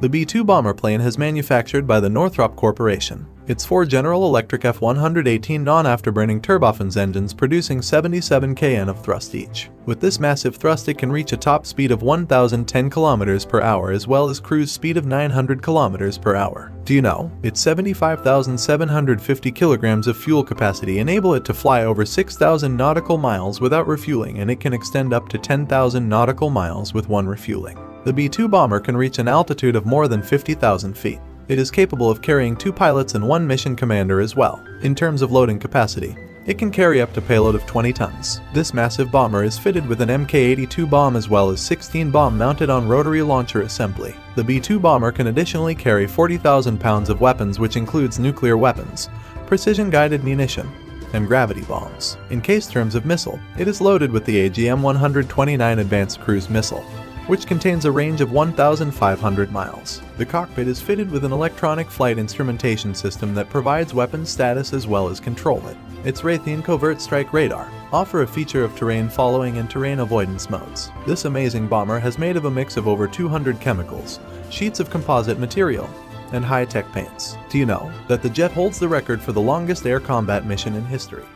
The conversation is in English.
The B-2 bomber plane is manufactured by the Northrop Corporation. Its four General Electric F-118 non-afterburning turbofans engines producing 77 kN of thrust each. With this massive thrust it can reach a top speed of 1010 km per hour as well as cruise speed of 900 km per hour. Do you know, its 75,750 kilograms of fuel capacity enable it to fly over 6,000 nautical miles without refueling and it can extend up to 10,000 nautical miles with one refueling. The B-2 bomber can reach an altitude of more than 50,000 feet. It is capable of carrying two pilots and one mission commander as well. In terms of loading capacity, it can carry up to payload of 20 tons. This massive bomber is fitted with an Mk-82 bomb as well as 16 bomb mounted on rotary launcher assembly. The B-2 bomber can additionally carry 40,000 pounds of weapons which includes nuclear weapons, precision-guided munition, and gravity bombs. In case terms of missile, it is loaded with the AGM-129 Advanced Cruise Missile, which contains a range of 1,500 miles. The cockpit is fitted with an electronic flight instrumentation system that provides weapon status as well as control it. Its Raytheon Covert Strike Radar offer a feature of terrain following and terrain avoidance modes. This amazing bomber has made of a mix of over 200 chemicals, sheets of composite material, and high-tech paints. Do you know that the jet holds the record for the longest air combat mission in history?